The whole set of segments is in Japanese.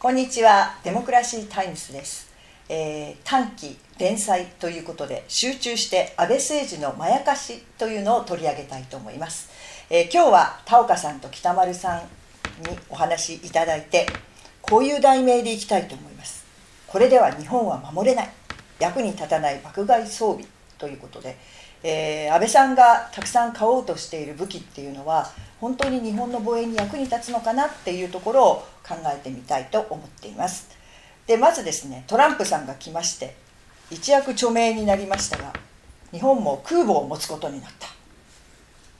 こんにちは、デモクラシータイムスです。えー短期連載ということで集中して安倍政治のまやかしというのを取り上げたいと思います。えー今日は田岡さんと北丸さんにお話いただいて、こういう題名でいきたいと思います。これでは日本は守れない、役に立たない爆買い装備ということで、えー安倍さんがたくさん買おうとしている武器っていうのは本当に日本の防衛に役に立つのかなっていうところを考えてみたいと思っています。でまずですねトランプさんが来まして一躍著名になりましたが日本も空母を持つことになった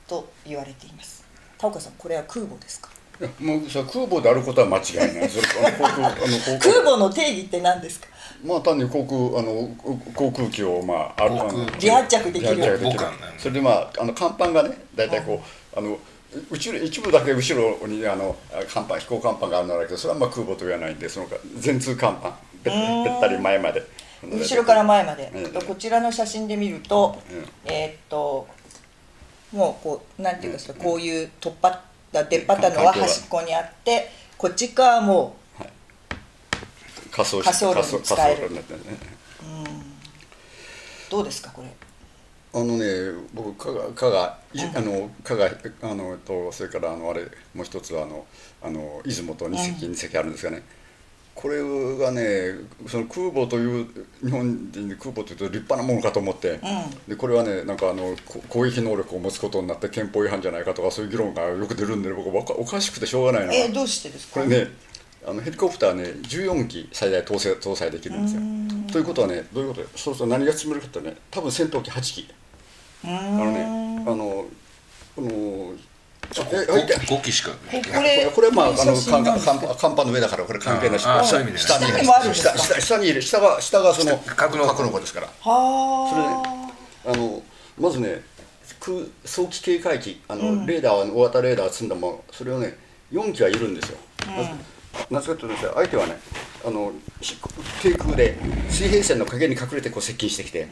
と言われています。田岡さんこれは空母ですか？もうさ空母であることは間違いない。それあの航空あの航空。母の定義って何ですか？まあ単に航空あの航空機をまああるあの航空離発着できるできる。それでまああの甲板がね大体こうあの後ろ一部だけ後ろにあの甲板飛行甲板があるのだけどそれはまあ空母と言わないんでその全通甲板。べべったり前まで。後ろから前まで、ええ。こちらの写真で見ると、ええ。ーっともうこうなんていうんですか、こういう突破った出っ張ったのは端っこにあってこっち側はも仮装仮装路に使える。ね。うどうですかこれ？あのね、僕、加賀、加賀、いあの、加賀、あの、と、それから、あの、あれ、もう一つは、あの、あの、出雲と二隻、二隻あるんですがね。これがね、その空母という、日本人で空母というと立派なものかと思って。で、これはね、なんか、あの、こ攻撃能力を持つことになって憲法違反じゃないかとか、そういう議論がよく出るんで、僕、おかしくてしょうがないな。えーどうしてですか？これねあのヘリコプターね14機最大搭載搭載できるんですよ。ということはねどういうこと？でそうすると何が積めるかってね多分戦闘機8機うあのーねんあのこの5機しか。ここれこれはまああの写真甲なんですか板甲板の上だからこれ関係なし。下に下に下下下にいる下が下がその格納庫格納庫ですから。はあ、あのまずね空早期警戒機あの、レーダーは大型レーダー積んだものそれをね4機はいるんですよ、なぜなぜかというと相手はねあのし低空で水平線の影に隠れてこう接近してきて、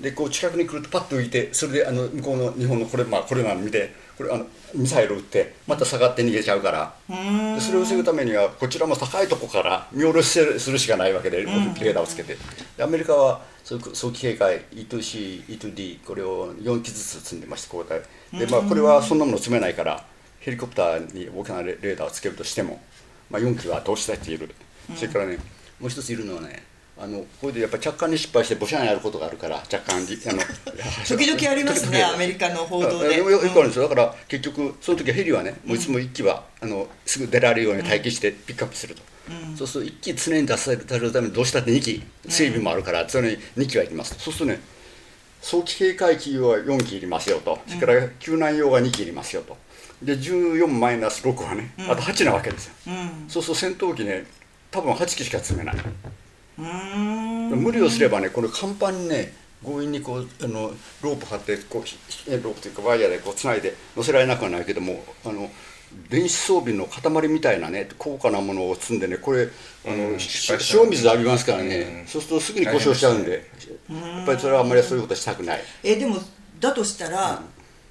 でこう近くに来るとパッと浮いてそれであの向こうの日本のこれ,、まあ、これなの見てこれあのミサイル撃ってまた下がって逃げちゃうから、でそれを防ぐためにはこちらも高いところから見下ろしするしかないわけで、レーダーをつけて。でアメリカは早期警戒 E2C、E2D これを4機ずつ積んでまして交代で、まあ、これはそんなもの積めないからヘリコプターに大きなレレーダーをつけるとしても、まあ、4機は同時している、それからねもう一ついるのはねあのこれでやっぱり着艦に失敗してボシャンやることがあるから着艦にあの 時々ありますねアメリカの報道で。あよよくあるんですよ。だから結局その時はヘリはねもういつも1機は、あのすぐ出られるように待機してピックアップすると、そうすると1機常に出されるためにどうしたって2機整備もあるから常に2機は行きますそうするとね早期警戒機は4機いりますよと、それから救難用が2機いりますよと。で14マイナス6はね、あと8なわけですよ、そうすると戦闘機ね多分8機しか積めない、無理をすればねこの甲板にね強引にこうあのロープ張ってこうロープというかワイヤーでこうつないで乗せられなくはないけどもあの電子装備の塊みたいなね高価なものを積んでねこれあの、うん。塩水浴びますからね、うん。そうするとすぐに故障しちゃうんで。やっぱりそれはあんまりそういうことしたくない。えでもだとしたら、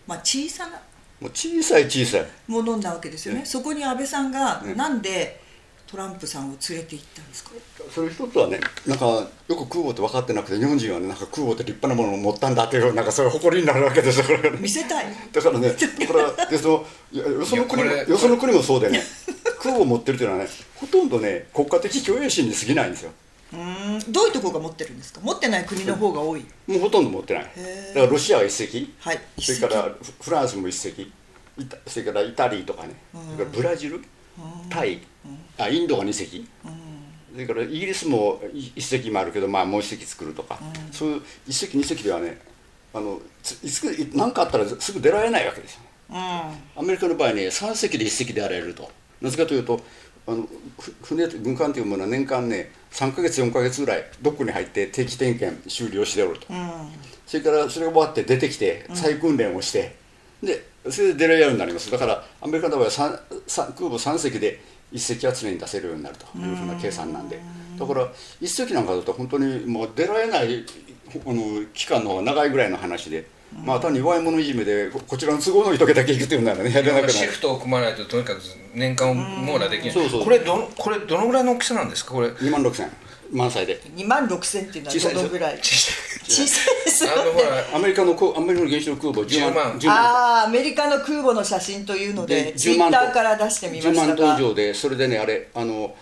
まあ、小さなもう小さい小さい。ものなわけですよね、うん。そこに安倍さんがうん。なんでトランプさんを連れて行ったんですか、それ一つはねなんかよく空母って分かってなくて日本人はねなんか空母って立派なものを持ったんだっていうなんかそういう誇りになるわけですよね。見せたい。だからね、だからでそのよその国もよその国もそうでね、空母を持ってるというのはね、ほとんどね、国家的虚栄心に過ぎないんですよ。うーん。どういうところが持ってるんですか？持ってない国の方が多い、もうほとんど持ってない。だからロシアは一隻、はいそれからフフランスも一隻、それからイタリーとかね、それからブラジル、タイ、あインドが2隻、それからイギリスもい一隻もあるけど、まあ、もう一隻作るとか、そういう一隻二隻ではね、あのついつ何かあったらすぐ出られないわけですよ。うんアメリカの場合ね3隻で1隻であられると。なぜかというとあのふ船軍艦というものは年間ね3ヶ月4ヶ月ぐらいドックに入って定期点検修理をしておると、それからそれが終わって出てきて再訓練をして、でそれで出られるようになります。だからアメリカの場合は空母3隻で1隻は常に出せるようになるというふうな計算なんで。だから1隻なんかだと本当にもう出られないあの期間の方が長いぐらいの話で、まあ単に弱い者いじめでここちらの都合のいい時だけ行くっていうならねやれなくなる。シフトを組まないととにかく年間を網羅できない。これどのこれどのぐらいの大きさなんですか？これ。2万6000満載で。2万6千っていうのはどのぐらい？小さ小さいですよいあのほねらアメリカのこアメリカの原子力空母10万10 10万。ああアメリカの空母の写真というのででツイッターから出してみま10した万トンが以上でそれでねあれあの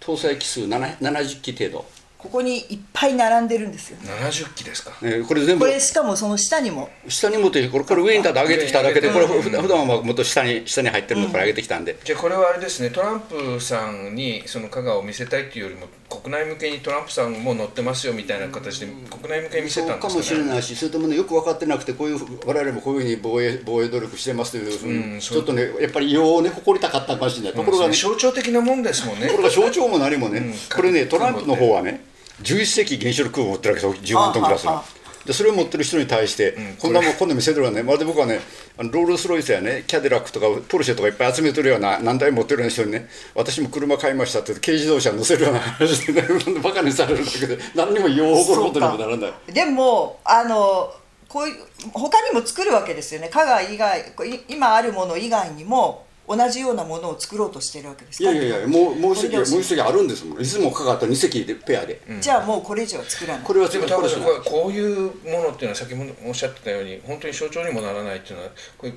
搭載機数7 70機程度、ここにいっぱい並んでるんですよ。70機ですか。ね、これ全部。これしかもその下にも。下に持ってこれこれ上にただ上げてきただけでこれうん普段普段はもっと下に下に入ってるのから上げてきたんで、じゃあこれはあれですねトランプさんにその香川を見せたいっていうよりも国内向けにトランプさんも乗ってますよみたいな形で国内向けに見せたんですそうかもしれかねないしそれともねよく分かってなくてこういう我々もこういうふうに防衛防衛努力してますというふうに、うんちょっとねやっぱり用をね誇りたかったかもしれない、ところがね象徴的なもんですもんね。ところが象徴も何もね、うん。これねトランプの方はね11世紀原子力空母を持ってるわけですよ10万トンクラスのでそれを持ってる人に対して、んこんなもん今度見せてるわね。まるで僕はねあのロールスロイスやねキャデラックとかポルシェとかいっぱい集めてるような何台持ってるような人にね私も車買いましたって軽自動車乗せるような話で、ね、バカにされるだけで何にも用を誇ることにもならない。でもあのこういう他にも作るわけですよね。香川以外今あるもの以外にも同じようなものを作ろうとしてるわけですか？いやいやいやもうもう一席もう一席あるんですもん。いつもかかった2席でペアで、じゃあもうこれ以上は作らない。これはでもこれしない高橋さんこういうものっていうのは先ほどおっしゃってたように本当に象徴にもならないっていうのはこれ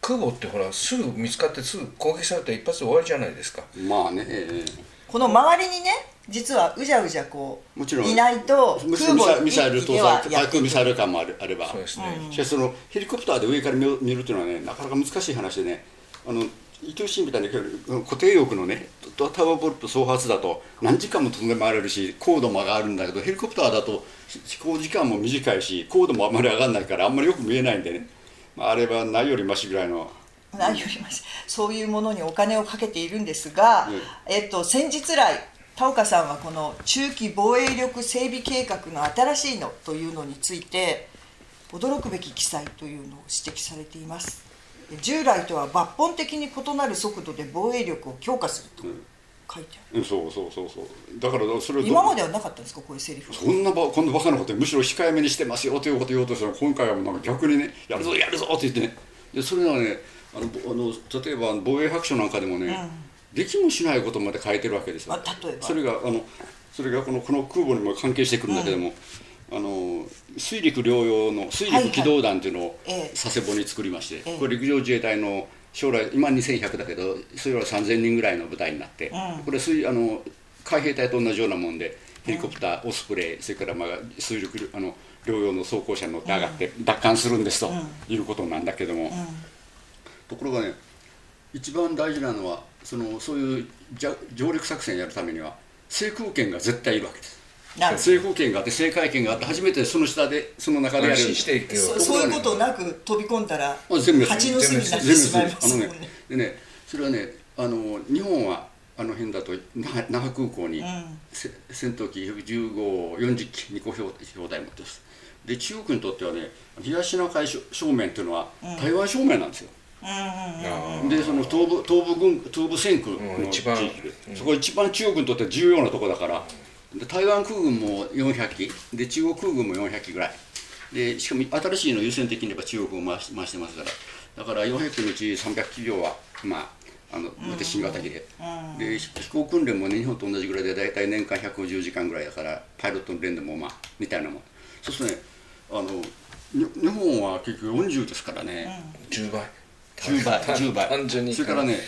空母ってほらすぐ見つかってすぐ攻撃されたら一発で終わりじゃないですか。まあね、ええこの周りにね実はうじゃうじゃこうもちろん。いないとむしろミサイル搭載対空ミサイル艦もあるあれば。そうですね、しかしそのヘリコプターで上から見見るっていうのはねなかなか難しい話でねあの伊藤新みたいな固定翼のねタワーボルト総発だと何時間も飛んで回れるし高度も上がるんだけどヘリコプターだと飛行時間も短いし高度もあんまり上がらないからあんまりよく見えないんでね、まあ、あれはないよりマシぐらいの。何よりもそういうものにお金をかけているんですが、えっと、先日来田岡さんはこの中期防衛力整備計画の新しいのというのについて驚くべき記載というのを指摘されています従来とは抜本的に異なる速度で防衛力を強化すると書いてある、うんそうそうそうそう。だからそれ今まではなかったんですかこういうセリフそんなばこんなバカなことむしろ控えめにしてますよということを言おうとしたら今回はもうなんか逆にねやるぞやるぞって言ってね。でそれはねあのぼあの例えば防衛白書なんかでもね、できもしないことまで書いてるわけですよ。あ例えば。それがあのそれがこのこの空母にも関係してくるんだけども、あの水陸両用の水陸機動団っていうのをええ。佐世保に作りまして、ええ。これ陸上自衛隊の将来今2100だけどそれは3000人ぐらいの部隊になって、うん。これ水あの海兵隊と同じようなもんでヘリコプター、オスプレイそれからまあ水陸あの両用の装甲車に乗って上がって奪還するんですということなんだけども、ところがね一番大事なのはそのそういう上陸作戦やるためには制空権が絶対いるわけですなる。ほど制空権があって制海権があって初めてその下でその中でやる安心していくよそそういうことなく飛び込んだら蜂の巣になって全部しまいますあのね。もんねでねそれはねあの日本はあの辺だと那覇那覇空港に、ん。せ戦闘機1540機2個標標台持ってます。で中国にとってはね東シナ海正正面っていうのは台湾正面なんですよ、あでその東部東部軍東部戦区の地域うん一番で、そこ一番中国にとって重要なとこだからで台湾空軍も400機。で中国空軍も400機ぐらい。でしかも新しいの優先的に言えば中国を回し回してますから。だから400機のうち300機以上はまああの私新型機で,、で飛行訓練も、ね、日本と同じぐらいで大体年間150時間ぐらいだからパイロットの練でもまあみたいなもん。そうするとねあのに日本は結局40ですからね、10倍。10倍。10倍。単純に。それからね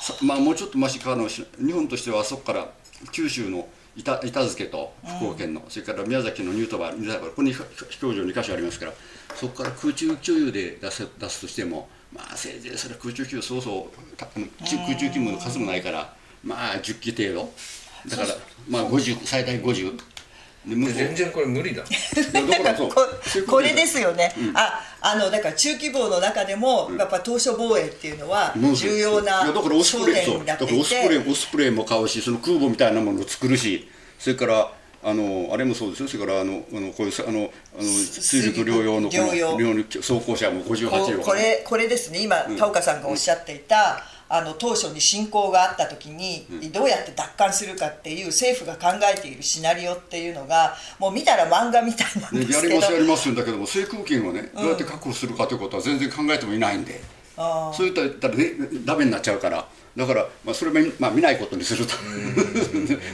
さまあもうちょっとマシかのし日本としてはそこから九州の板板付と福岡県の、それから宮崎のニュートバーニュートバーここに飛飛行場2か所ありますからそこから空中給油で出せ出すとしてもまあせいぜいそれは空中給油そうそう空中勤務の数もないからまあ10機程度だからまあ50最大50で向こう全然これ無理だ。だからここれですよね、ああのだから中規模の中でも、やっぱ島しょ防衛っていうのは重要ないやだからオス焦プレイそう。点になっていだからオスプレイてオスプレイも買うしその空母みたいなものを作るしそれからあのあれもそうですよ。それからあのあのこういうさあのあの水陸両用のこの両用。両用の装甲車も58両。ここれこれですね。今、田岡さんがおっしゃっていた、あの当初に侵攻があった時にどうやって奪還するかっていう政府が考えているシナリオっていうのがもう見たら漫画みたいなんねですけど、やりますやりますんだけども制空権をねどうやって確保するかということは全然考えてもいないんで、あー。そういったらねダメになっちゃうから。だから、まあ、それも、まあ、見ないことにすると。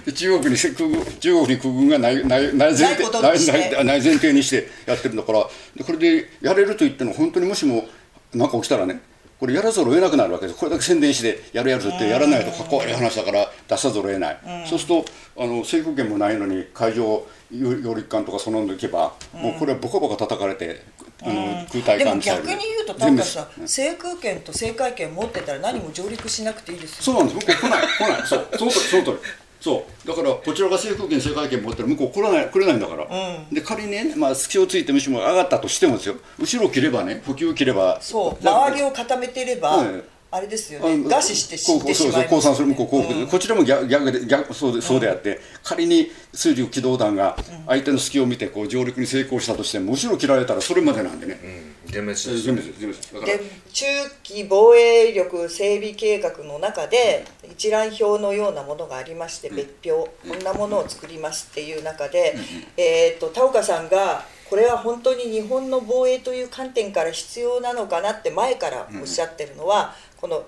で 中国に中国に空軍がないないない前ないことにして。ないない前提にしてやってるんだから。でこれでやれると言っても本当にもしも何か起きたらねこれやらざるを得なくなるわけです。これだけ宣伝してやるやるとってやらないとかっこ悪い話だから出さざるを得ない、そうするとあの制空権もないのに海上揚陸艦とかそのんでいけば、もうこれはボコボコ叩かれて、あの空対でも艦ミサイル逆に言うと全部高橋さん制空権と制海権持ってたら何も上陸しなくていいですよ。そうなんです。向こう来ない。来ない。そう。そのその通りそう。だからこちらが制空権制海権持ってる向こう来れない来れないんだから、で仮にね、まあ、隙をついてもしも上がったとしてもですよ。後ろを切ればね補給を切れば。そう。周りを固めてれば、はいあれですよね。餓死して死んでしこうまうそう降参する向こう降伏で、こちらも逆逆で逆そうでそうであって、仮に水陸機動団が相手の隙を見てこう上陸に成功したとしても後ろ切られたらそれまでなんでね、うん全滅です全部です。全部で中期防衛力整備計画の中で一覧表のようなものがありまして別表、こんなものを作りますっていう中で、えー、と田岡さんがこれは本当に日本の防衛という観点から必要なのかなって前からおっしゃってるのは、この、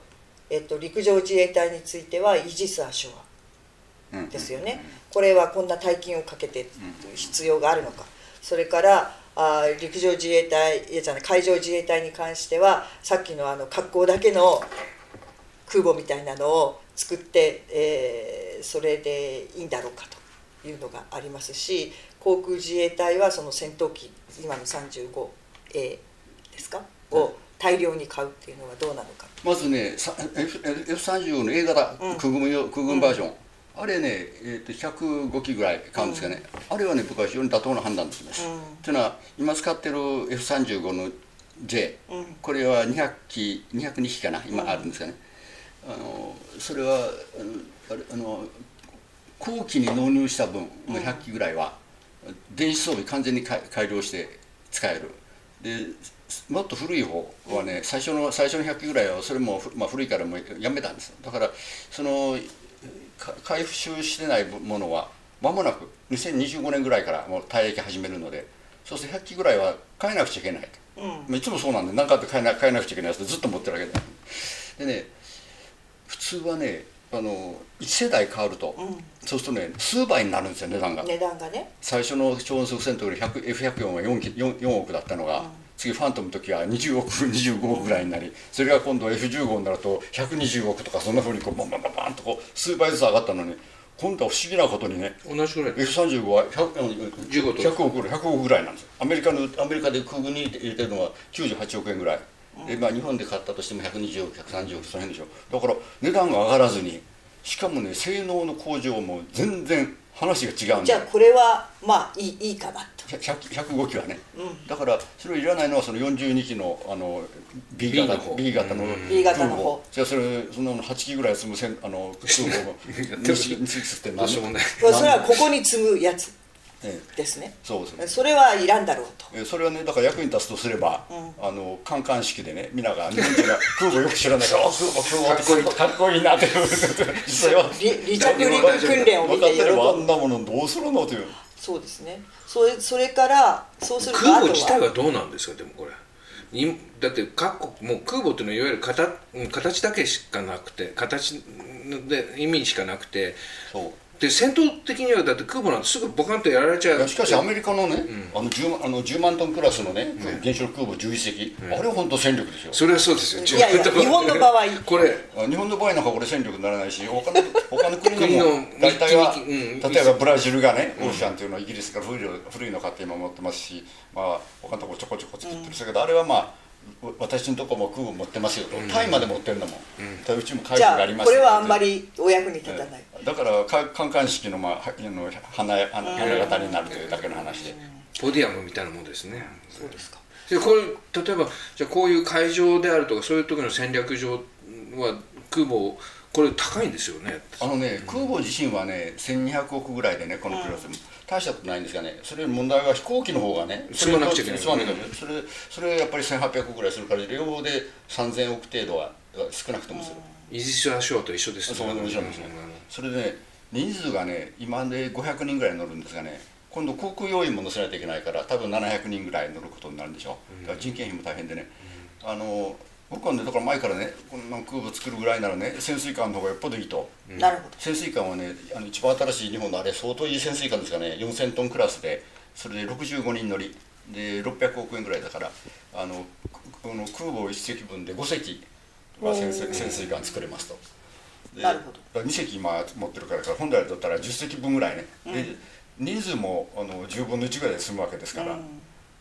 えー、と陸上自衛隊についてはイージス・アショアうん。ですよね、これはこんな大金をかけて必要があるのか、それからあー陸上自衛隊いやじゃない海上自衛隊に関してはさっきのあの格好だけの空母みたいなのを作って、えーそれでいいんだろうかというのがありますし航空自衛隊はその戦闘機今の 35A ですか？を大量に買うっていうのはどうなのか。まずねさ F- F35 の A 型空軍用、空軍バージョン、あれね、えー、と105機ぐらい買うんですかね、あれはね僕は非常に妥当な判断ですね。というのは今使ってる F35 の J、これは200機202機かな今あるんですかね、あのそれはあのあれあの後期に納入した分の100機ぐらいは、電子装備完全に改改良して使える。でもっと古い方はね最初の最初の100機ぐらいはそれも、ふまあ、古いからもうやめたんですだからそのか回収してないものは間もなく2025年ぐらいからもう退役始めるのでそうすると100機ぐらいは変えなくちゃいけないと、まあいつもそうなんで何かあって変えな変えなくちゃいけないやつでずっと持ってるわけだでね普通はねあの1世代変わると、そうするとね数倍になるんですよ値段が、値段がね。最初の超音速戦闘より F104 は 4, 4, 4億だったのが、次ファントムの時は20億25億ぐらいになりそれが今度 F15 になると120億とかそんなふうにこうバンバンバンバンとこう数倍ずつ上がったのに今度は不思議なことにね同じぐらい。F35 は 100, 15と100億。ぐらい100億ぐらいなんですよ。アメリカのアメリカで空軍に入れてるのは98億円ぐらい。で、まあ、日本で買ったとしても120億130億その辺でしょ。だから値段が上がらずにしかもね性能の向上も全然話が違うんでじゃあこれはまあいいいいかなと。100 105機はね、だからそれをいらないのはその42機のあの B 型 B の方。B 型の B 型の方。じゃあそれその8機ぐらい積むせんあの空母をてる2機吸ってどうしようもないそれはここに積むやつええですね。そうですね。それはいらんだろうと。えそれはねだから役に立つとすれば、あのカンカン式でね皆が日本人が空母よく知らないから あ空母空母かっこいいかっこいいなって。実際は離離着陸訓練を見て喜分かってればあぶんなものどうするの？という。そうですね。それそれからそうすると空母自体はどうなんですかでもこれ。にだって各国もう空母っていうのはいわゆる形うん形だけしかなくて形で意味しかなくてそうで戦闘的にはだって空母なんてすぐボカンとやられちゃいうやしかしアメリカのね、あの 10, 万あの10万トンクラスのね、原子力空母11隻、あれは本当戦力ですよ。それはそうですよ。いやいや日本の場合。これ。あ日本の場合なんかこれ戦力にならないし他の他の国国ののも大体は、うん。例えばブラジルがね、オーシャンっていうのはイギリスから古いの古いの買って今持ってますし、まあ、他のところちょこちょこ作ってる。んですけど、あれはまあわ私のとこも空母持ってますよと、タイまで持ってるんだもん、うちも海軍がありますこれはあんまりお役に立たない、だからかカンカン式の,、まあ、はあの花花花形になるというだけの話で、ポディアムみたいなもんですね。そうですか。でこれ例えばじゃあこういう海上であるとかそういう時の戦略上は空母これ高いんですよね。あのね、空母自身はね、1200億ぐらいでね、このクラス。も、大したことないんですがね、それより問題は飛行機の方がね、積まなくちゃいけない。それそれやっぱり1800億ぐらいするから、両方で3000億程度は少なくともする。イージス・アショアと一緒ですそうですねそれでね人数がね今で500人ぐらい乗るんですがね今度航空要員も乗せないといけないから多分700人ぐらい乗ることになるんでしょ。だから人件費も大変でね。あの僕はねだから前からねこんな空母作るぐらいならね潜水艦の方がよっぽどいいと、なるほど。潜水艦はねあの一番新しい日本のあれ相当いい潜水艦ですがね4000トンクラスでそれで65人乗りで600億円ぐらいだからあのこの空母1隻分で5隻は潜水潜水艦作れますと。でなるほど。2隻今持ってるから本来だったら10隻分ぐらいね、で人数もあの10分の1ぐらいで済むわけですから、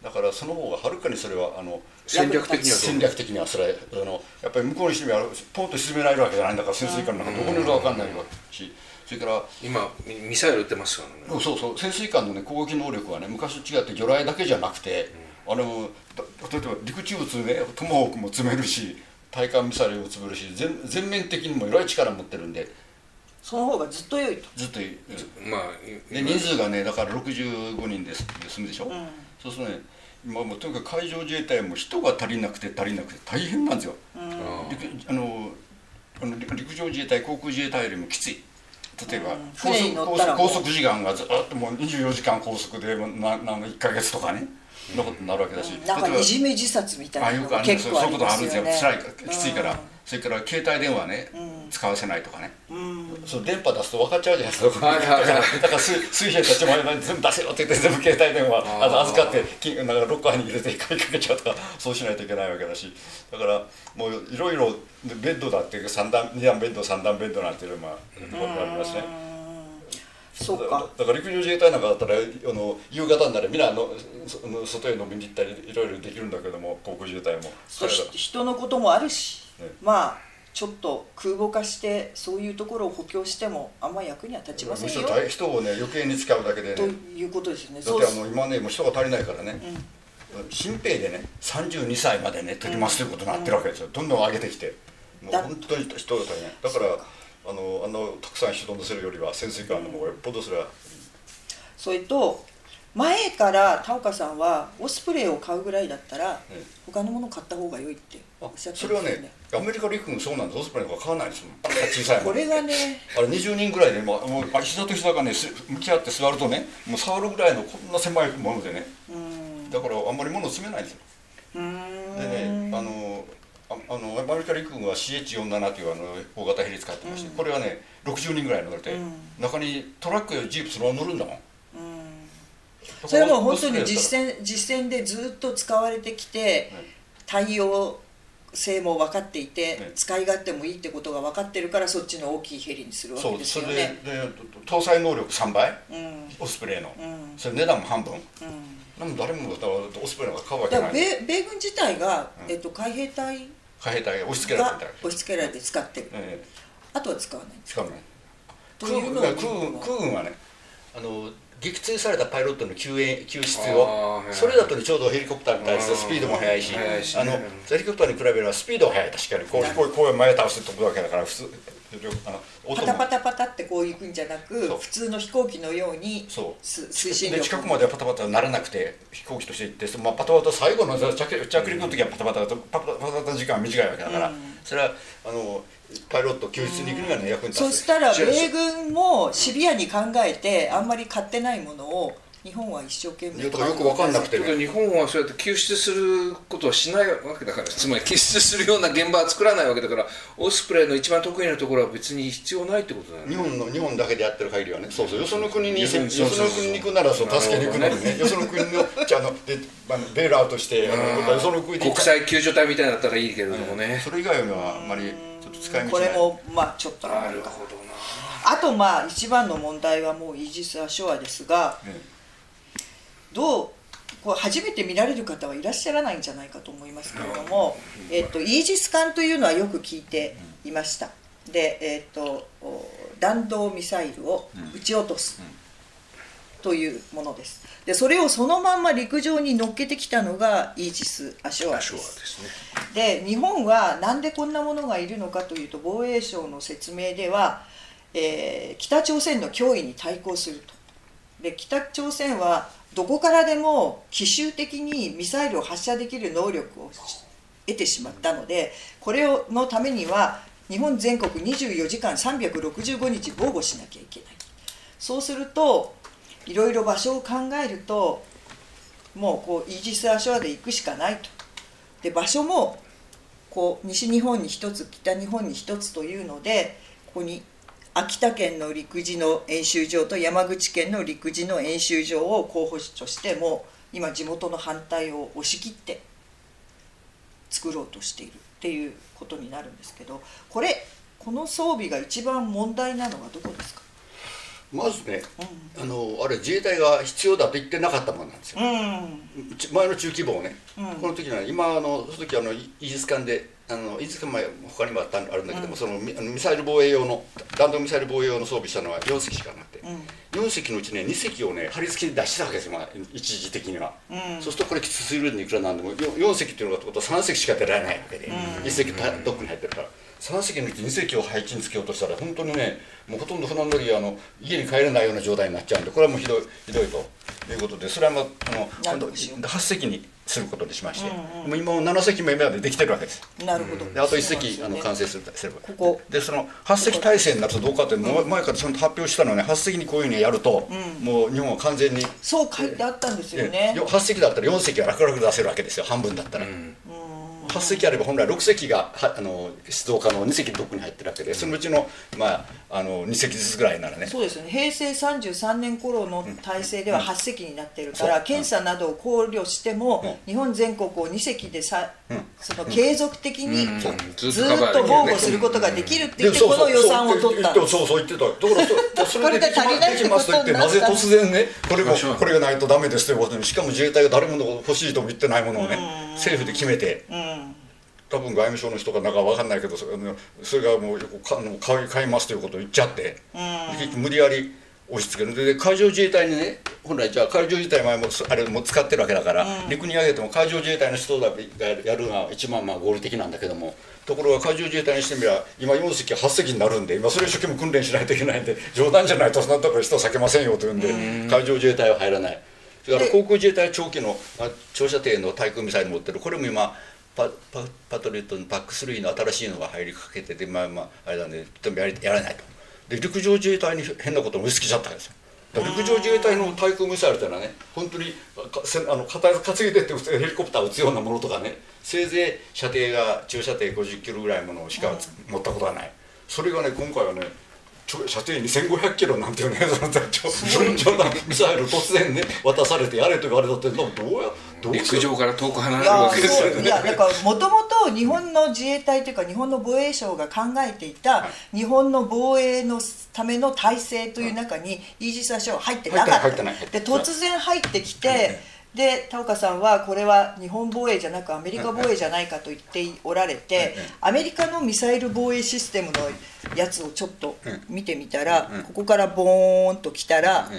だからその方がはるかにそれはあの戦略的には戦略的にはそれあのやっぱり向こうにしてみればポンと沈められるわけじゃないんだから潜水艦なん。かどこにいるか分かんないわけしそれから今ミミサイル撃ってますからね。そうそう。潜水艦の、ね、攻撃能力はね昔と違って魚雷だけじゃなくて、あのだ例えば陸地を積めトマホークも積めるし対艦ミサイルも積めるし全全面的にもいろいろ力持ってるんで。その方がずっと良いと。ずっといまあで人数がねだから65人ですで済むでしょ、そうするとね今もうとにかく海上自衛隊も人が足りなくて足りなくて大変なんですよ、あ陸あのあの陸陸上自衛隊航空自衛隊よりもきつい。例えば、うん。高速高速時間がずっともう24時間高速でななん1か月とかね、そん。なことになるわけだし、なん。か例えばいじめ自殺みたあいなのが結構ありよそういうことあるんですよ。辛いからきついから、うんそれから携帯電話ね、使わせないとかね、うん。そう電波出すと分かっちゃうじゃないですか、はいはいはい。だからだから水水兵たちも全部出せよって言って全部携帯電話あの預かってきなんかロッカーに入れて鍵かけちゃうとかそうしないといけないわけだし。だからもういろいろベッドだって三段2段ベッド3段ベッドなんていうのもまあありますね。そうか。だから陸上自衛隊なんかだったらあの夕方にならみんなあの外へ飲みに行ったりいろいろできるんだけども航空自衛隊も。人のこともあるし、ねまあちょっと空母化してそういうところを補強してもあんま役には立ちませんよ。むしろ大人をね余計に使うだけでとねいうことですよね。だってあの今ねもう人が足りないからね、新兵でね32歳までね取りますということになってるわけですよ、どんどん上げてきて。もうだ本当に人が足りない。だからあのあのたくさん人乗せるよりは潜水艦の方がよっぽどそれは、それと前から田岡さんはオスプレイを買うぐらいだったらええ他のもの買った方が良いっておあっしゃってそれはねアメリカ陸軍そうなんです。オスプレイが買わないんですもん小さいもんこれがねあれ20人ぐらいで、まあ、もう膝と膝がねす向き合って座るとねもう触るぐらいのこんな狭いものでね。うん。だからあんまり物を詰めないんですよ。でねあのああのアメリカ陸軍は CH47 というあの大型ヘリ使ってまして、これはね60人ぐらい乗れて、うん。中にトラックやジープそのまま乗るんだもんうんそれはもう本当に実践践実践でずっと使われてきて対応性も分かっていてね。使い勝手もいいってことが分かってるからそっちの大きいヘリにするわけですそうそれでよね。で搭載能力3倍？うん。オスプレイの、うん。それ値段も半分。うん。でも誰もだからオスプレイの方が買うわけだからない米米軍自体が、うん。えっと、海兵隊貨幣隊が押し付けられがてた押し付けられて使ってる。ええ。あとは使わない。使わない。空軍空軍はねあの撃墜されたパイロットの救援救出を。それだとねちょうどヘリコプターみたいですスピードも速いしあのヘリコプターに比べればスピードは速い。確かにこうこうこう前倒して飛ぶわけだから普通パタパタパタってこう行くんじゃなくそう。普通の飛行機のようにそう。す推進で力近くまではパタパタならなくて飛行機として行って、まあ、パタパタ最後の着着陸の時はパタパタとパタパタパタ時間は短いわけだから、それはあのパイロット救出に行くにはね役に立つ。そしたら米軍もシビアに考えてあんまり買ってないものを日本は一生懸命いやだからよく分かんなくてということで日本はそうやって救出することはしないわけだから。つまり救出するような現場は作らないわけだから。オスプレイの一番得意なところは別に必要ないってことだよね。日本の日本だけでやってる限りはね。そうそう。よその国によそのよそそう。そう国に行くならそう助けに行くのにね。よその国のじゃあのであのベールアウトしてあのよその国で国際救助隊みたいだったらいいけれどもね、それ以外はあんまりちょっと使い道ない。これもまあちょっとなるか。ほどな。あとまあ一番の問題はもうイージス・アショアですがねどうこう初めて見られる方はいらっしゃらないんじゃないかと思いますけれども、えっと、イージス艦というのはよく聞いていました。で、えっと、お弾道ミサイルを撃ち落とすというものです。でそれをそのまんま陸上に乗っけてきたのがイージス・アショアです。ですね。で日本はなんでこんなものがいるのかというと防衛省の説明では、えー北朝鮮の脅威に対抗すると。で北朝鮮はどこからでも奇襲的にミサイルを発射できる能力を得てしまったのでこれをのためには日本全国24時間365日防護しなきゃいけない。そうするといろいろ場所を考えるともうこうイージス・アショアで行くしかないと。で場所もこう西日本に1つ北日本に1つというのでここに秋田県の陸自の演習場と山口県の陸自の演習場を候補としても今地元の反対を押し切って作ろうとしているっていうことになるんですけどこれこの装備が一番問題なのはどこですか？まずね、うん、あのあれ自衛隊が必要だと言ってなかったもんなんですよ、うん、前の中規模をね、うん、この時は今あのその時あのイージス艦であのいつか前他にもあったあるんだけども、うん、そのミサイル防衛用の弾道ミサイル防衛用の装備したのは4隻しかなくて、うん、4隻のうちね2隻をね貼り付けで出したわけですよ、まあ、一時的には、うん、そうするとこれきつすぎるんでいくらなんでも 4, 4隻っていうのがってことは3隻しか出られないわけで、うん、1隻どっかに入ってるから。3隻のうち2隻を配置につけようとしたら本当にねもうほとんど船乗りあの家に帰れないような状態になっちゃうんでこれはもうひどいひどいということでそれは、まあ、あの今度8隻にすることにしまして、うんうん、もう今も7隻目までできてるわけです。なるほど。であと1隻、ね、あの完成するすれば。ここ。でその8隻体制になるとどうかって、うん、前からちゃんと発表したのはね8隻にこういうふうにやると、うん、もう日本は完全にそう書いてあったんですよね。8隻だったら4隻は楽々出せるわけですよ半分だったら。うん8隻あれば本来6隻があの出動可能2隻どこに入ってるわけでそのうちの,、まあ、あの2隻ずつぐらいならね。そうですね。平成33年頃の体制では8隻になってるから、う。ん、検査などを考慮しても、うん、日本全国を2隻でさ、うん、その継続的にずっと防護することができるって言ってこの予算を取ったそうそう言ってた。だからそれで足りないってことになぜ突然ねこれもこれがないとダメですということにしかも自衛隊が誰も欲しいとも言ってないものをね政府で決めて。多分外務省の人かなんか分かんないけどそれがもう買い買いますということを言っちゃって、結局無理やり押し付ける。で海上自衛隊にね本来じゃあ海上自衛隊前もあれも使ってるわけだから、うん、陸に上げても海上自衛隊の人がやるのが一番まあ合理的なんだけどもところが海上自衛隊にしてみれば今4隻8隻になるんで今それ一生懸命訓練しないといけないんで冗談じゃないとそんなところ人は避けませんよというんで、うん、海上自衛隊は入らない。それから航空自衛隊長期の長射程の対空ミサイル持ってる。これも今パパパトリットのパック3の新しいのが入りかけててまあまああれなんでとてもややらないと。で陸上自衛隊に変なことを押し付けちゃったんですよ。陸上自衛隊の対空ミサイルっていうのはね本当にあの担いでってヘリコプターを撃つようなものとかねせいぜい射程が中射程50キロぐらいのものしか持ったことはない。それがね今回はね射程2500キロなんていうね その冗談ミサイル突然ね渡されてやれと言われたってどうやどう陸上から遠く離れるわけですよね。いやだからもともと日本の自衛隊というか日本の防衛省が考えていた日本の防衛のための体制という中にイージス・アショア入ってなかった。で突然入ってきて、で田岡さんはこれは日本防衛じゃなくアメリカ防衛じゃないかと言っておられてアメリカのミサイル防衛システムのやつをちょっと見てみたらここからボーンと来たら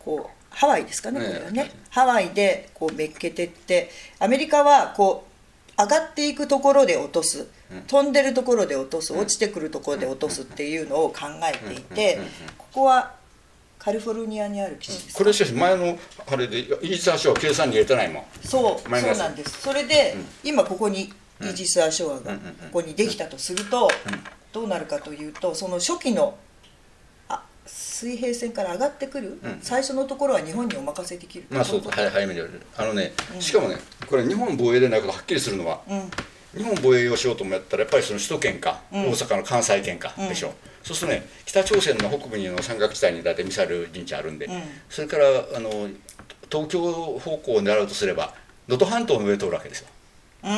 こうハワイですかねこれはね。ハワイでこうめっけてってアメリカはこう上がっていくところで落とす。飛んでるところで落とす。落ちてくるところで落とすっていうのを考えていてここはカリフォルニアにある基地ですこれしかし前のあれでイージス・アショア計算に入れてないもん。そうそうなんです。それで、うん、今ここにイージス・アショアがここにできたとすると、どうなるかというとその初期のあ水平線から上がってくる、うん、最初のところは日本にお任せできる。まあそうはい早めにあのね、うん、しかもねこれ日本防衛でないことはっきりするのは、日本防衛をしようともやったらやっぱりその首都圏か、大阪の関西圏かでしょ、うそうするとね北朝鮮の北部にの三角地帯に大体ミサイル陣地あるんで、うん、それからあの東京方向を狙うとすれば能登半島の上通るわけですよ。うん、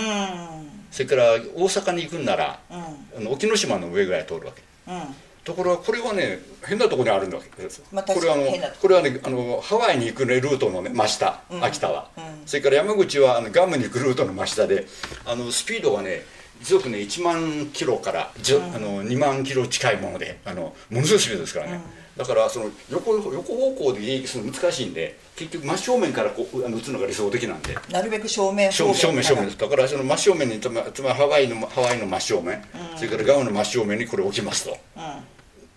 それから大阪に行くんなら、うん、あの沖ノ島の上ぐらい通るわけ。ところがこれはね変なところにあるんだわけです、まあ、これはあのこ。れはねあのハワイに行く、ね、ルートの、ね、真下、秋田は、それから山口はあのガムに行くルートの真下であのスピードがね時速ね1万キロからじ、うん、あの2万キロ近いものであのものすごいスピードですからね、うん、だからその横横方向で迎撃するの難しいんで結局真正面からこうあの撃つのが理想的なんで。なるべく正面正面正面正面ですだからその真正面につまつまハワイのハワイの真正面、うん、それからガウの真正面にこれ置きますと、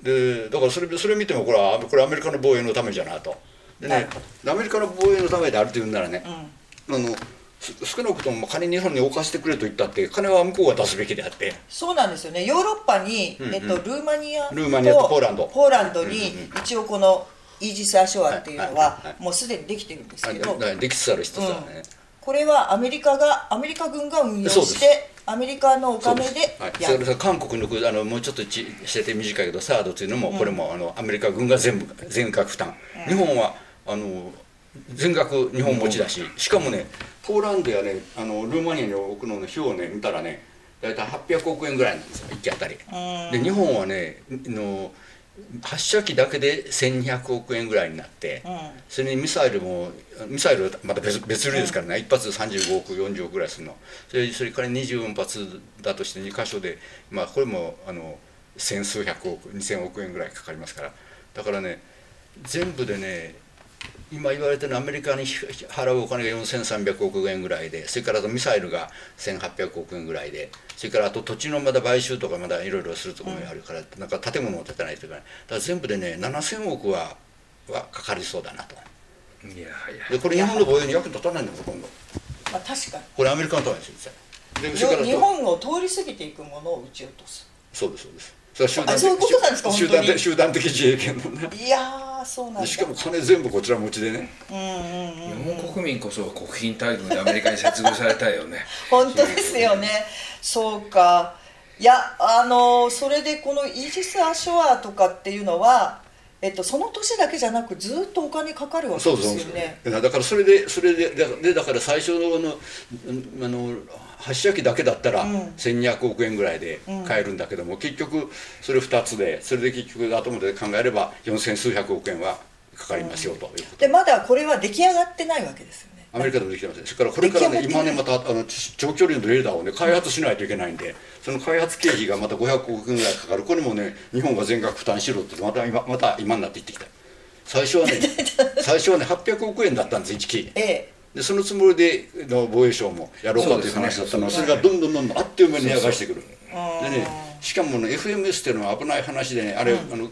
でだからそれそれ見てもこれはこれアメリカの防衛のためじゃなと。でねアメリカの防衛のためであるというんならね、あのす少なくとも金日本に置かせてくれと言ったって金は向こうが出すべきであって。そうなんですよね。ヨーロッパに、うんうん。えっと、ルーマニアルーマニアとポーランド。ポーランドにうんうん一応このイージス・アショアっていうのはいはいははい。もうすでにできてるんですあけど、だできつつある一つだね、これはアメリカがアメリカ軍が運用してアメリカのお金ではい、やる。それから韓国のあのもうちょっとちしてて短いけどサードというのも、これもあのアメリカ軍が全部全額負担、日本はあの全額日本持ちだし、しかもねポーランドやねあのルーマニアに置くのの費用をね見たらね大体800億円ぐらいなんですよ1機あたり、で日本はねの発射機だけで1200億円ぐらいになって、それにミサイルもミサイルはまた別別類ですからね、一発35億40億ぐらいするの。それそれから24発だとして2箇所でまあこれもあの千数百億2000億円ぐらいかかりますから。だからね全部でね今言われてるアメリカに払うお金が4300億円ぐらいでそれからあとミサイルが1800億円ぐらいでそれからあと土地のまだ買収とかまだいろいろするところもあるから、なんか建物を建てないといけない。だから全部でね7000億ははかかりそうだなと。いやいや。でこれ日本の防衛に役に立たないんだよほとんどまあ、確かこれアメリカのためですよ実際でそれからに日本を通り過ぎていくものを撃ち落とすそうですそうですそれは集団あそういうこと。なんですか集団的自衛権のねいやーそうなんだ。でしかも金全部こちら持ちでね。うんうんうん日本国民こそ国賓待遇でアメリカに接遇されたいよね。本当ですよね。そうか。いやあのそれでこのイージス・アショアとかっていうのは、えっと、その年だけじゃなくずっとお金かかるわけそうですそうよねそう。だからそれでそれでででだから最初のあの発射機だけだったらうん。1200億円ぐらいで買えるんだけども、結局それ2つでそれで結局後で考えれば4000数百億円はかかりますよということ。でまだこれは出来上がってないわけですよね。アメリカでもできてますそれからこれからね今ねまたあのち長距離のレーダーをね開発しないといけないんでその開発経費がまた500億円ぐらいかかる。これもね日本が全額負担しろってまた今また今になって言ってきた。最初はね 最初はね800億円だったんです1機ええでそのつもりでの防衛省もやろうかという話だったの。がそ,、れがどんどんどんどんあっという間に値上がりしてくる。うんでねしかもね FMS っていうのは危ない話でねあれ、あの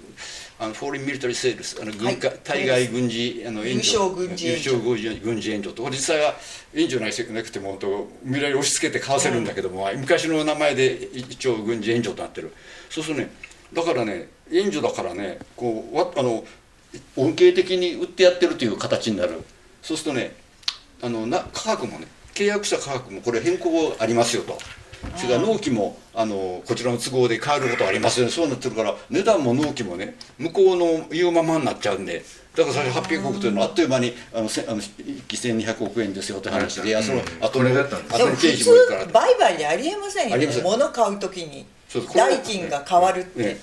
あの Foreign Military Sales あの軍かはい。対外軍事あの援助。有償軍事援助。と。実際は援助なくても本当未来に押し付けて買わせるんだけども、昔の名前で一応軍事援助となってる。そうするとねだからね援助だからねこうわあの恩恵的に売ってやってるという形になる。そうするとねあのな価格もね契約した価格もこれ変更ありますよと。それから納期もあのこちらの都合で変わることありますよね。そうなってるから値段も納期もね向こうの言うままになっちゃうんで。だから最初800億というのはあっという間にあのせあの1期1200億円ですよって話でいやその後この後の経費もいるから通売買でありえませんよね。物買うときに代金が変わるって、ね。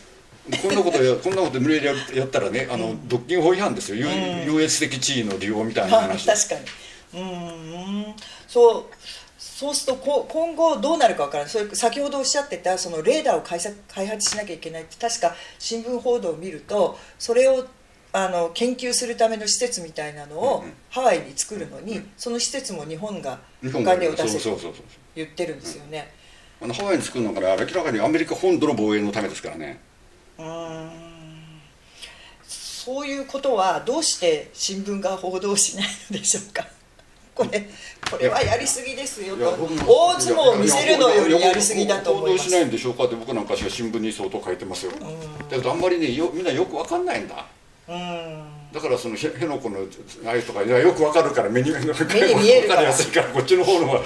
こんなことやこんなこと無理やりやったらねあの、独禁法違反ですよ、優優越的地位の利用みたいなまあ話。確かにうんそうそうするとこ今後どうなるかわからないそれ先ほどおっしゃってたそのレーダーを開発開発しなきゃいけないって確か新聞報道を見るとそれをあの研究するための施設みたいなのをハワイに作るのに、その施設も日本がお金を出せと言ってるんですよね。あのハワイに作るのから明らかにアメリカ本土の防衛のためですからね。うーん。そういうことはどうして新聞が報道しないのでしょうか？これこれはやりすぎですよと。大相撲を見せるのよりやりすぎだと思います。報道しないんでしょうかって僕なんかしか新聞に相当書いてますよ。だけどあんまりねよみんなよくわかんないんだ。うん。だからそのへへのこのああいうとかいやよくわかるから目に目に見えるからわかりやすいからこっちの方の方が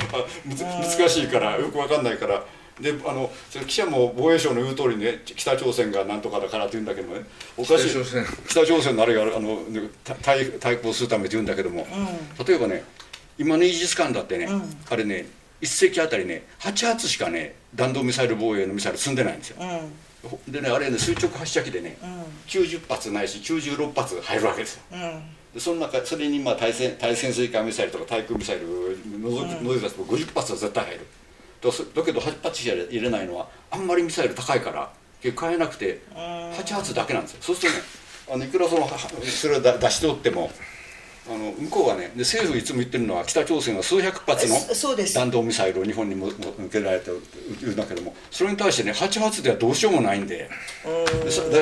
難しいからよくわかんないから。であのそれ記者も防衛省の言う通りね北朝鮮がなんとかだからって言うんだけどねおかしい。北朝鮮。北朝鮮のあれがあのね対対抗するためって言うんだけども、例えばね今のイージス艦だってね、うん。あれね1隻あたりね8発しかね弾道ミサイル防衛のミサイル積んでないんですよ。うん。でねあれね垂直発射機でね、うん。90発ないし96発入るわけですよ。うん。でその中それにまあ対戦対潜水艦ミサイルとか対空ミサイルのぞき、のぞいたと50発は絶対入る。だそだけど8発しか入れないのはあんまりミサイル高いから結構買えなくて8発だけなんですよ。そうするとねあのいくらそのはそれを出しておってもあの向こうはねで政府いつも言ってるのは北朝鮮は数百発の弾道ミサイルを日本にもも向けられてるんだけどもそれに対してね8発ではどうしようもないんで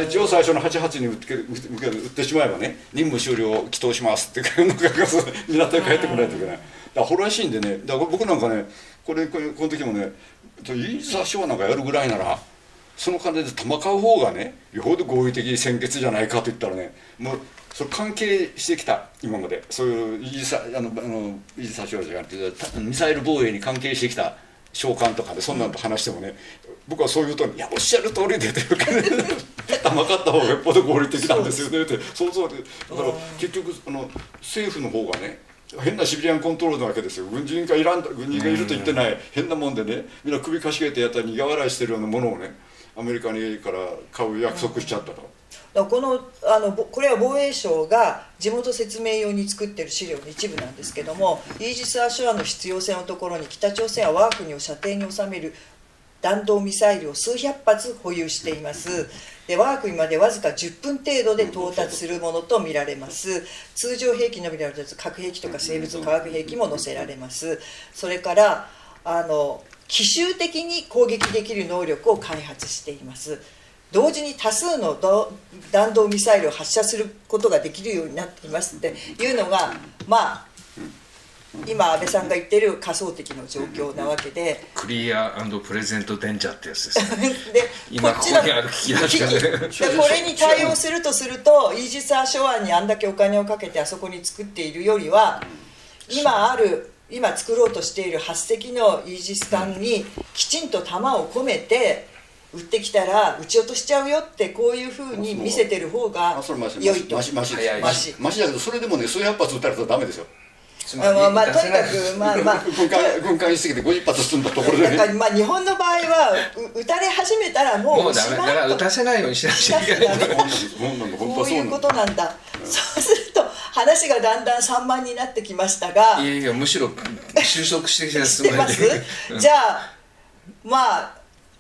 一応最初の8発に撃ってしまえばね任務終了を祈祷しますっていうのが港に帰ってこないといけないアホらしいんでねだから僕なんかねこれこの時もねイージス・アショアなんかやるぐらいならその金で玉買う方がねよほど合理的先決じゃないかと言ったらねもうそれ関係してきた今まで。そういうイージスあのあのイージじゃなくてたミサイル防衛に関係してきた召喚とかでそんなんと話してもね、僕はそういうと「いやおっしゃる通りで」というかね 玉買った方がよっぽど合理的なんですよねってそうそうでだから結局あの政府の方がね変なシビリアンコントロールなわけですよ。軍人がいらん軍人がいると言ってない変なもんでねみんな首かしげてやったら苦笑いしてるようなものをねアメリカにから買う約束しちゃったと。このあのこれは防衛省が地元説明用に作ってる資料の一部なんですけどもイージス・アショアの必要性のところに北朝鮮は我が国を射程に収める弾道ミサイルを数百発保有しています。で我が国までわずか10分程度で到達するものとみられます。通常兵器のみならず核兵器とか生物化学兵器も載せられます。それからあの奇襲的に攻撃できる能力を開発しています。同時に多数のど弾道ミサイルを発射することができるようになっていますっていうのがまあ今安倍さんが言ってる仮想的の状況なわけで。クリアプレゼントデンジャーってやつですね。で今こっちのここにある聞き出しがね。でこれに対応するとするとイージス・アショアにあんだけお金をかけてあそこに作っているよりは今ある今作ろうとしている8隻のイージス艦にきちんと弾を込めて撃ってきたら撃ち落としちゃうよってこういうふうに見せてる方が良いと。マシマシマシ。マシだけどそれでもね数百発撃たれたらダメですよ。あまあまあとにかくまあまあ。軍艦軍艦一隻で50発進んだところで だからねまあ日本の場合はう撃たれ始めたらもうもうダメ。だから打たせないようにしなきゃいけない。こういうことなんだ、そうすると話がだんだん散漫になってきましたが。いやいやむしろ収束してき てます？じゃあまあ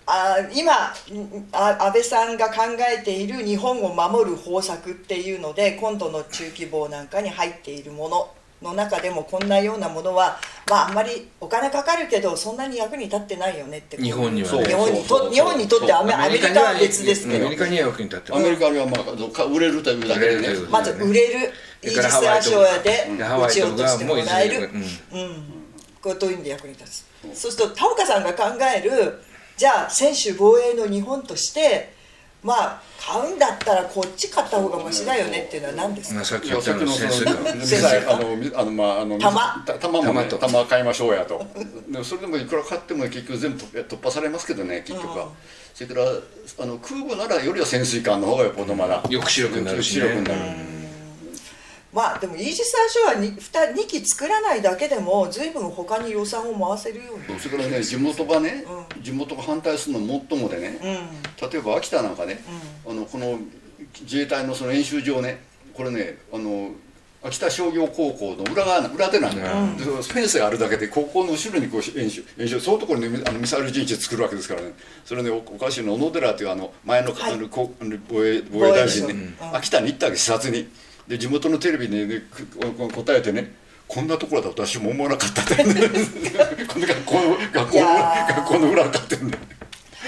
あ今んあ安倍さんが考えている日本を守る方策っていうので今度の中規模なんかに入っているものの中でもこんなようなものはまああんまりお金かかるけどそんなに役に立ってないよねって日本にはね。日本にと日本にとってはアメアメリカは別ですけど。アメリカには役に立ってアメリカにはまあか売れるというだけでね。まず売れるイージス・アショアでハワイと撃ち落としてもらえる。うん。うん、こういう意味で役に立つ、そうすると田岡さんが考えるじゃあ専守防衛の日本としてまあ買うんだったらこっち買った方がマシだよねっていうのは何ですか、まあさっきいや言ったのさっきのそ潜水艦のミサイルあのみあのまああの弾た弾もね弾と。弾買いましょうやと。でもそれでもいくら買っても結局全部突突破されますけどね結局は、うん。それからあの空母ならよりは潜水艦の方がよっぽどまだ抑止力になるしね。抑止力になるまあでもイージス・アショアに 2, 2機作らないだけでも随分他に予算を回せるように。それからね地元がね、う地元が反対するのもっともでね、うん。例えば秋田なんかね、あのこの自衛隊のその演習場ねこれねあの秋田商業高校の裏側な裏手なんだよ、でフェンスがあるだけで高校の後ろにこう演習演習そのところにあのミサイル陣地作るわけですからね。それねおおかしいの小野寺というあの前の,、はい。あの防衛防衛大臣ね、うん。秋田に行ったわけ視察にで地元のテレビに、ね、答えてねこんなところだと私も思わなかったって。この学校の学校の学校の裏を買ってんね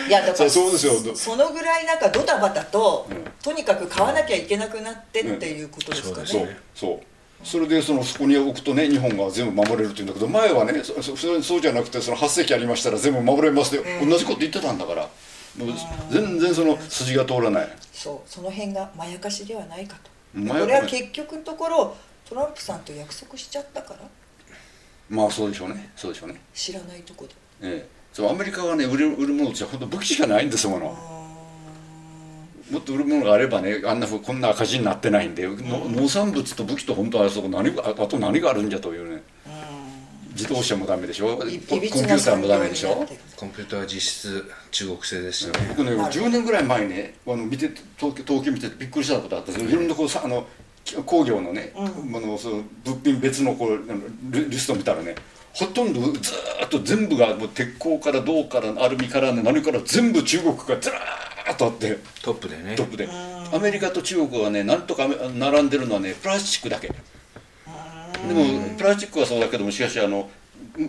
いやだからそうですよ。そのぐらいなんかドタバタと、うん。とにかく買わなきゃいけなくなってっていうことですかね、そうそう。それでそのそこに置くとね日本が全部守れるっていうんだけど前はねそそそそうじゃなくてその8隻ありましたら全部守れますって、同じこと言ってたんだから。もう全然その筋が通らない。そう。その辺がまやかしではないかとこれは結局のところトランプさんと約束しちゃったから？まあそうでしょうね。そうでしょうね。知らないとこで。ええ。そうアメリカがね売れる売るものじゃ本当武器しかないんですもの。もっと売るものがあればねあんなふうこんな赤字になってないんで、の農産物と武器と本当はあそこ何あと何があるんじゃというね自動車もダメでしょ？コンいピューターもダメでしょ？コンピューター実質中国製でしたね。僕ねなるほど10年ぐらい前にねあの見て統計統計見ててびっくりしたことあった。んですけどいろんなこうさあの工業のね、ものその物品別のこうリリスト見たらねほとんどずーっと全部がもう鉄鋼から銅からアルミから、ね、何から全部中国がずらーっとあって。トップでね。トップで。アメリカと中国がねなんとか並んでるのはねプラスチックだけでもプラスチックはそうだけどもしかしあの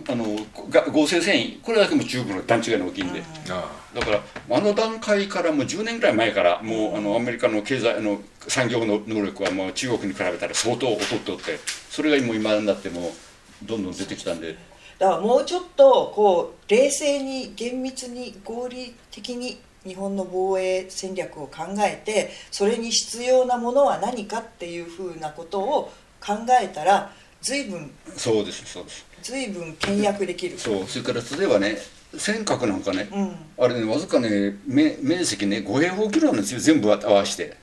あのが合成繊維これだけも中国の段違いの大きいんで。あだからあの段階からもう10年ぐらい前からもうあのアメリカの経済あの産業の能力はもう中国に比べたら相当劣っておってそれがもう今になってもうどんどん出てきたんでだからもうちょっとこう冷静に厳密に合理的に日本の防衛戦略を考えてそれに必要なものは何かっていうふうなことを考えたら随分そうですそうです。随分倹約できる。そうそれから例えばね尖閣なんかね、うん。あれねわずかね面面積ね5平方キロなんですよ全部合わせて。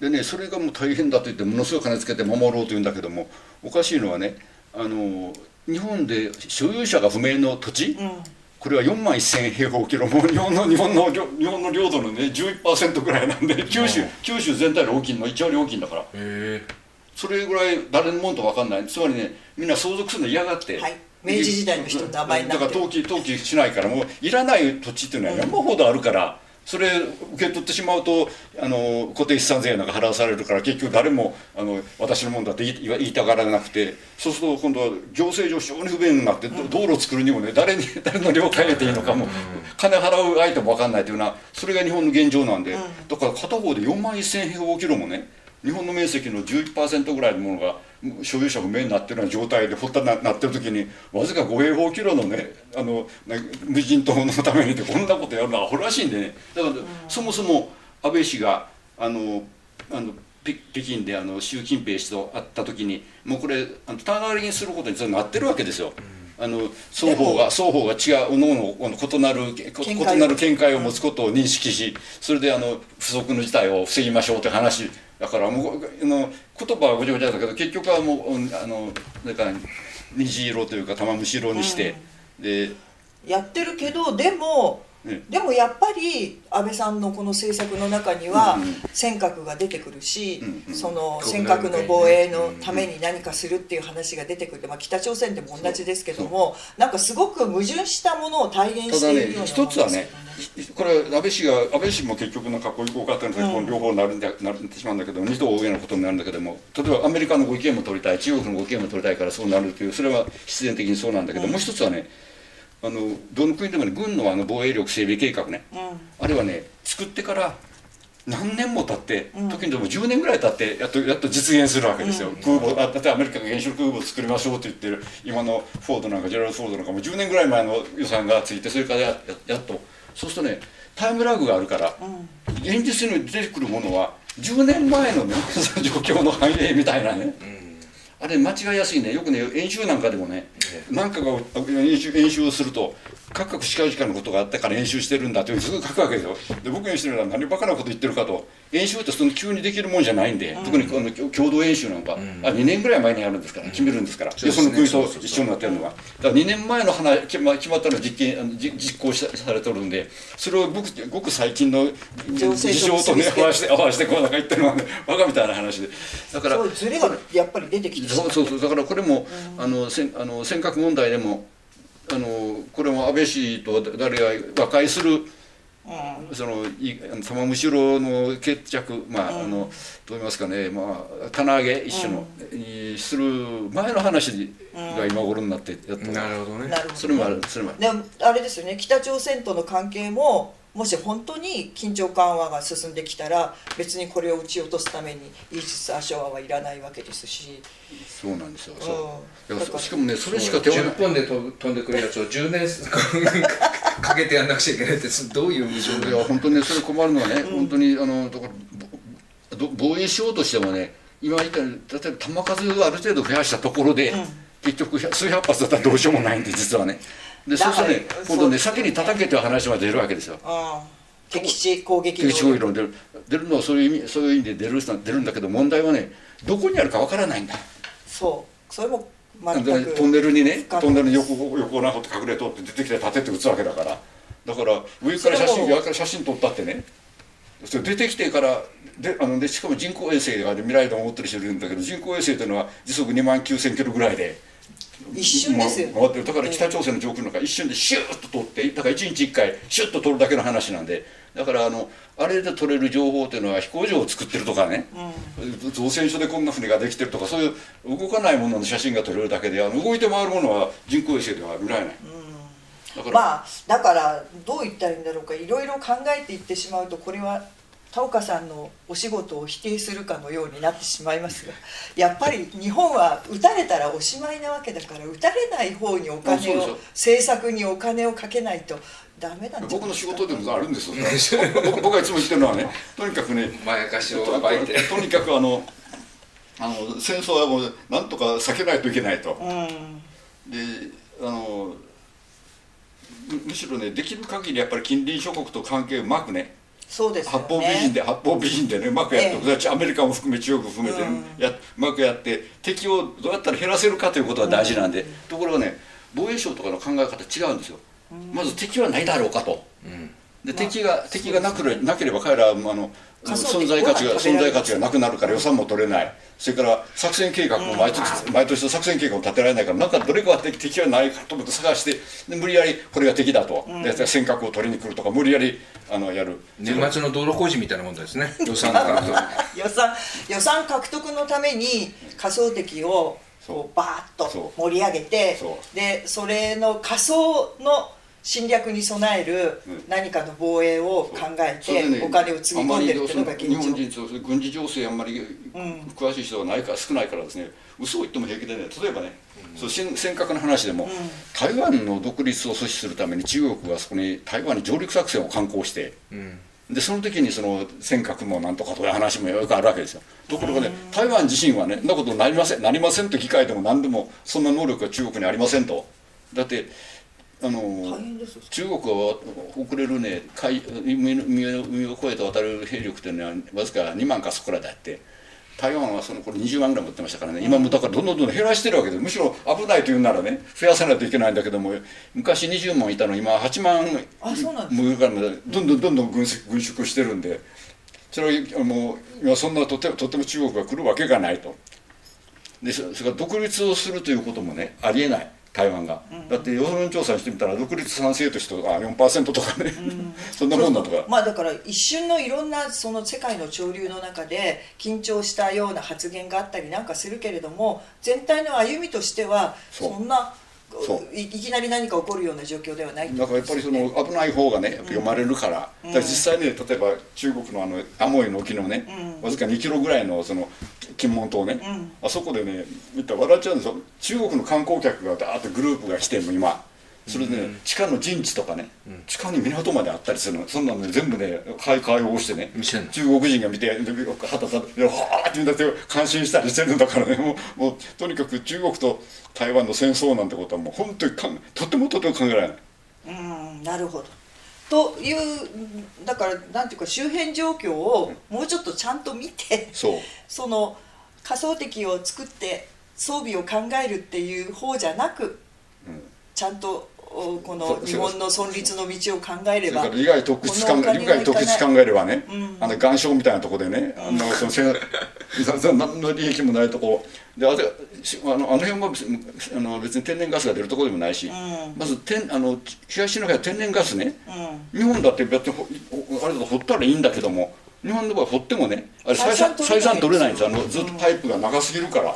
でねそれがもう大変だと言ってものすごい金つけて守ろうというんだけどもおかしいのはねあの日本で所有者が不明の土地、うん。これは4万1000平方キロもう 日本の日本の領日本の領土のね11%ぐらいなんで九州九州全体の大きいの1割大きいんだから。へえそれぐらい誰のもんと分かんない。つまりねみんな相続するの嫌がって、はい。明治時代の人だから登記登記しないからもういらない土地っていうのは山ほどあるから、それ受け取ってしまうとあの固定資産税なんか払わされるから結局誰もあの私のもんだって言いたがらなくてそうすると今度は行政上非常に不便になって、ど道路を作るにもね誰に 誰の了解を得ていいのかも、金払う相手も分かんないというのはそれが日本の現状なんで、だから片方で4万1000平方キロもね日本の面積の11%ぐらいのものが所有者不明になってるような状態でほったななってる時にわずか5平方キロのねあのな無人島のためにってこんなことやるのはアホらしいんでねだから、そもそも安倍氏があのあの北北京であの習近平氏と会った時にもうこれあの棚上げにすることにそれなってるわけですよ。あの双方が双方が違う各々異なる異なる見解を持つことを認識しそれであの不測の事態を防ぎましょうという話だからもうあの言葉はごちゃごちゃだけど結局はもうあのだから虹色というか玉虫色にして、でやってるけどでも、でもやっぱり安倍さんのこの政策の中には尖閣が出てくるし、その尖閣の防衛のために何かするっていう話が出てくる、まあ、北朝鮮でも同じですけどもなんかすごく矛盾したものを体現しているように思一つはねこれ安倍氏が安倍氏も結局なんかこういう効果あったん。で両方なるんだなってしまうんだけど二度大げなことになるんだけども例えばアメリカのご意見も取りたい中国のご意見も取りたいからそうなるというそれは必然的にそうなんだけど、もう一つはねあのどの国でもね軍のあの防衛力整備計画ね、うん。あれはね作ってから何年も経って、うん。時にでも10年ぐらい経ってやっとやっと実現するわけですよ、空母あ例えばアメリカが原子力空母を作りましょうと言ってる今のフォードなんかジェラルド・フォードなんかも10年ぐらい前の予算がついてそれからやややっと。そうするとねタイムラグがあるから、現実に出てくるものは10年前のね 状況の反映みたいなね、あれ間違いやすいね。よくね演習なんかでもね 何かが演習演習をすると各々司会時間のことがあったから演習してるんだというすぐ書くわけですよ。で僕がしてるのは何バカなこと言ってるかと。演習ってその急にできるもんじゃないんで、特にこの共共同演習なんか、あ2年ぐらい前にやるんですから決めるんですから、でその国と一緒になってるのがだから2年前の話決ま決まったの実験実行しされてるんでそれをごくごく最近の事象とね合わせて合わせてこうなんか言ってるのはねバカみたいな話で。だからそうズレがやっぱり出てきてそうそうそう。だからこれも、あのせんあの尖閣問題でもあのこれも安倍氏と誰が和解するそのいあの玉虫色の決着まあ、あのどう言いますかねまあ棚上げ一種の、にする前の話が今頃になってやっと、なるほどね。なるほどね。それもあるそれもある。でもあれですよね。北朝鮮との関係ももし本当に緊張緩和が進んできたら別にこれを撃ち落とすためにイージス・アショアはいらないわけですし。そうなんですよ、うん。そう。いやだからしかもねそれしか手はない10分で飛んでくるやつを10年 かけてやんなくちゃいけないってどういう矛盾いや本当にねそれ困るのはね、本当にあのだから防衛しようとしてもね今言ったように例えば弾数をある程度増やしたところで、結局百数百発だったらどうしようもないんで実はねでそうするとね今度ね先に叩けという話が出るわけですよ。うん。敵地攻撃敵地攻撃論出る出るのはそういう意味そういう意味で出る出るんだけど問題はねどこにあるかわからないんだ。そう。それも全でくトンネルにねトンネルに横横なこと隠れとって出てきて立てて撃つわけだから。だから上から写真上から写真撮ったってね。それ出てきてからであのでしかも人工衛星が未来でも持ってる人いるんだけど人工衛星というのは時速2万9000キロぐらいで一瞬ですよ。ま回ってるだから北朝鮮の上空の中一瞬でシューッと撮ってだから1日1回シュッと撮るだけの話なんでだからあのあれで撮れる情報というのは飛行場を作ってるとかね、造船所でこんな船ができてるとかそういう動かないものの写真が撮れるだけであの動いて回るものは人工衛星では見られない、だから、まあだからどう言ったらいいんだろうかいろいろ考えていってしまうとこれは田岡さんのお仕事を否定するかのようになってしまいますがやっぱり日本は撃たれたらおしまいなわけだから撃たれない方にお金を政策にお金をかけないとダメなんじゃない僕の仕ですか事でもあるんですよ僕僕がいつも言ってるのはねとにかくねまやかしをと暴いてとにかくあのあの戦争はもうなんとか避けないといけないと。うん。であのむむしろねできる限りやっぱり近隣諸国と関係をうまくねそうですよ八方美人ねで八方美人でねうまくやって、えアメリカも含め中国も含めて、うん。やうまくやって敵をどうやったら減らせるかということが大事なんで、ところがね防衛省とかの考え方違うんですよ、まず敵はないだろうかと。うんで敵が敵がなければなければ彼らはあの存在価値が存在価値がなくなるから予算も取れない。それから作戦計画も毎年、毎年の作戦計画も立てられないからなんかどれかは敵敵はないかと思って探してで無理やりこれが敵だと、で尖閣を取りに来るとか無理やりあのやる。年末の道路工事みたいなもんですね。予算が 予算予算獲得のために仮想敵をこうバーッと盛り上げてそでそれの仮想の侵略に備えるうん。何かの防衛を考えてお金をつぎ込んでるっていうのが現あまり日本状人そう軍事情勢あんまり詳しい人がないから少ないからですね。嘘を言っても平気でね例えばね、そう尖尖閣の話でも、台湾の独立を阻止するために中国がそこに台湾に上陸作戦を敢行してうん。でその時にその尖閣もなんとかという話もよくあるわけですよ。ところがね台湾自身はねなことなりませんなりませんと議会でも何でもそんな能力が中国にありませんと。だってあの中国は遅れるね。海海海を越えて渡る兵力というのはわずか2万かそこらであって。台湾はその頃20万ぐらい持ってましたからね。今もだからどんどんどんどん減らしてるわけでむしろ危ないというならね増やさないといけないんだけども昔20万いたの今8万もいるか。らねどんどんどんどん軍縮軍縮してるんで。それはもう今そんなとてとても中国が来るわけがないと。でそそれから独立をするということもねありえない台湾が、だって世論調査にしてみたら独立賛成と人が4%とかね、そんなもんだとか。まあだから一瞬のいろんなその世界の潮流の中で緊張したような発言があったりなんかするけれども全体の歩みとしてはそんなそう。いいきなり何か起こるような状況ではないだからやっぱりその危ない方がね読まれるから,、だから実際ね例えば中国のあのアモイの沖のね、わずか2キロぐらいのその金門島ね、あそこでね見たら笑っちゃうんですよ。中国の観光客がダーッとグループが来てんの今。それでね、地下の陣地とかね、地下に港まであったりするの。そんなのね全部ね開開放してね中国人が見てで旗立ててはーってみんなで感心したりしてるんだからね。もうもうとにかく中国と台湾の戦争なんてことはもう本当にかんとてもとても考えられない。うんなるほどというだからなんていうか周辺状況をもうちょっとちゃんと見てそう。その仮想敵を作って装備を考えるっていう方じゃなく、ちゃんとおこの日本の存立の道を考えれば利害特筆考えればね、うん。あの岩礁みたいなとこでね、あのそのせ そそ何の利益もないとこであれしあのあの辺は別にあの別に天然ガスが出るところでもないし、ん。まず天あの東の方は天然ガスね、うん。日本だって別にあれだと掘ったらいいんだけども日本の場合掘ってもねあれ採算採採算算取れないいんですよ。あのずっとパイプが長すぎるから、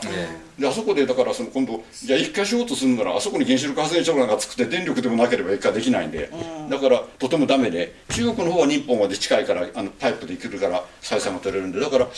であそこでだからその今度じゃあ一回しようとするならあそこに原子力発電所なんか作って電力でもなければ一回できないんで、だからとてもダメで中国の方は日本まで近いからあのパイプで行けるから採算が取れるんで。だから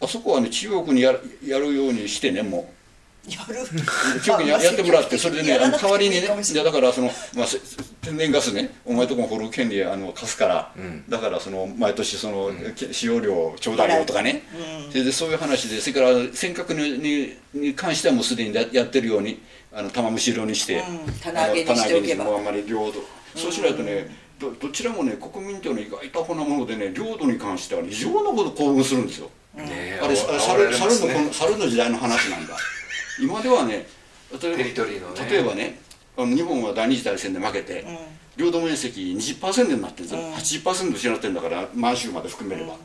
あそこはね中国にやるやるようにしてねもう。やる。中国にややってもらってそれでねあの代わりにねいやだかからその、まあ、せ天然ガスね。お前とこも掘る権利あの貸すから、ん。だからその毎年その、け使用料ちょうだいよとかね、それでそういう話でそれから尖閣ににに関してはもうすでにややってるようにあの玉虫色にして、うん。棚上げにしておけば。あんまり領土。そうしないとねどどちらもね国民というのは意外とアホなものでね領土に関しては異常なほど興奮するんですよ。ねえあれあれ猿ねの猿の時代の話なんだ今ではね例えばね。例えばねあの日本は第二次大戦で負けて、領土面積20%になってるん。ですよ、80%失ってるんだから満州まで含めれば、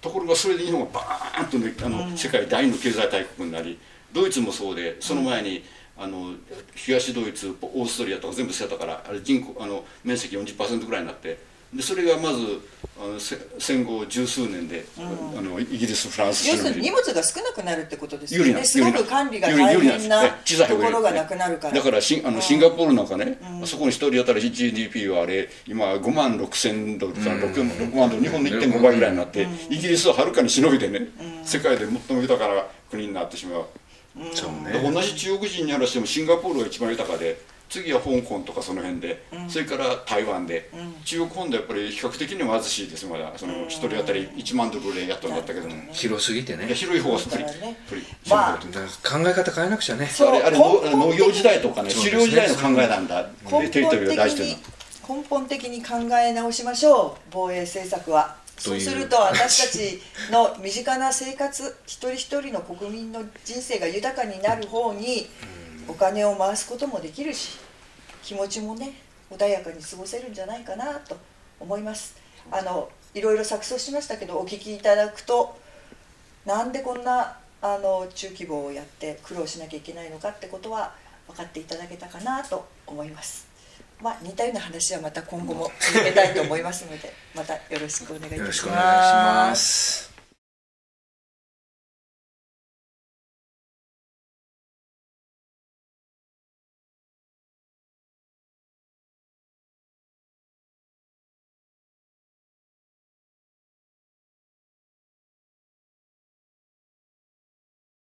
ところがそれで日本はバーンと、ね、あの、世界第二の経済大国になりドイツもそうでその前に、あの東ドイツオーストリアとか全部捨てたからあれ人口あの面積40%ぐらいになってでそれがまずあのせ戦後十数年で、あのイギリスフランス要するに荷物が少なくなるってことですよ有利なねすごく管理が大変なところがなくなるから。だからシンあのシンガポールなんかね、あそこに一人当たり GDP はあれ今5万6千ドルか 6, 万ドル日本の1.5倍ぐらいになって、イギリスははるかにしのぎでね、世界で最も豊かな国になってしまう、そうね。で同じ中国人に話してもシンガポールが一番豊かで次は香港とかその辺で、それから台湾で、中国本土はやっぱり比較的に貧しいですまだその一人当たり1万ドルでやっとんだったけども、広すぎてね。いや広い方がすっぱりだからねプリまあ。シンだから考え方変えなくちゃね。そうあれあれ農農業時代とかね狩猟時代の考えなんだ。テリトリーを本的に大してるの。根本的に考え直しましょう防衛政策は。そうすると私たちの身近な生活一人一人の国民の人生が豊かになる方にお金を回すこともできるし気持ちもね穏やかに過ごせるんじゃないかなと思いますあのいろいろ錯綜しましたけどお聞きいただくとなんでこんなあの中規模をやって苦労しなきゃいけないのかってことは分かっていただけたかなと思います。まあ似たような話はまた今後も続けたいと思いますのでまたよろしくお願いいたします。よろしくお願いします